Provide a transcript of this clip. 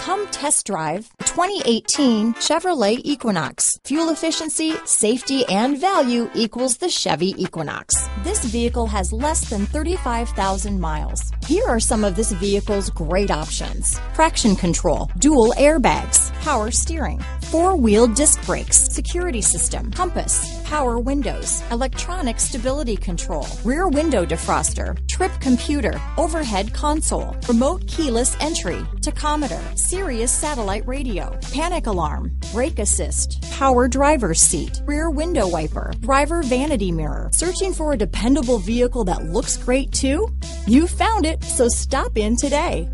Come test drive 2018 Chevrolet Equinox. Fuel efficiency, safety, and value equals the Chevy Equinox. This vehicle has less than 35,000 miles. Here are some of this vehicle's great options. Traction control, dual airbags, power steering, four-wheel disc brakes, security system, compass, power windows, electronic stability control, rear window defroster, trip computer, overhead console, remote keyless entry, tachometer, Sirius satellite radio, panic alarm, brake assist, power driver's seat, rear window wiper, driver vanity mirror. Searching for a dependable vehicle that looks great too? You found it, so stop in today.